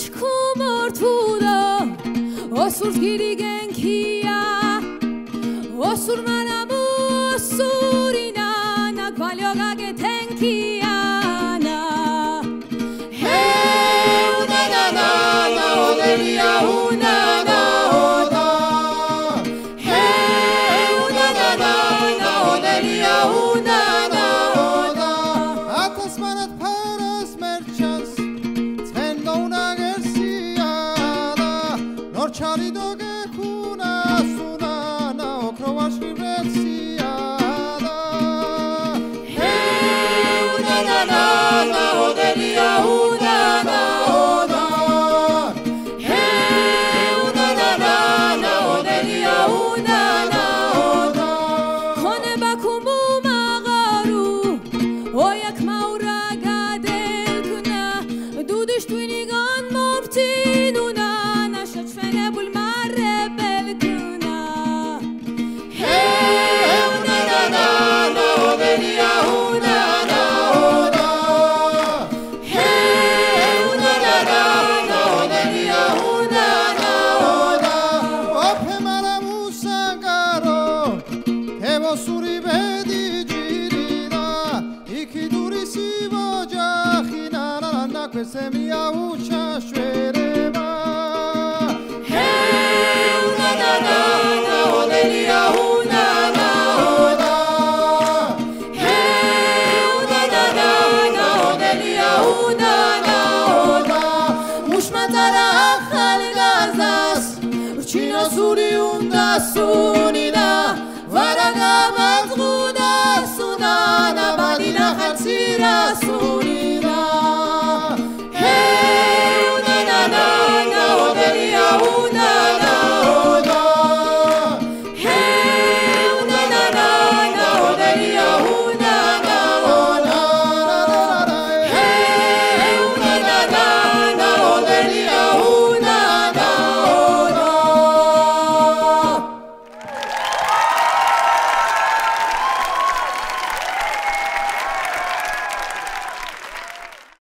ჩქუმორთუდა osurs girigen kia osur manamu osurina na kvalyoga geten ნორჩალი დოგე ხუნა სუნა ნა ოქროვაში რეცია და hey una na na na odelia una na oda hey una na na სური ბედი ჯირიდა იქი დური სივო ჯახინა ნანა ქვესემია უჩა შვერება hey una na na na odelia una na oda hey una na na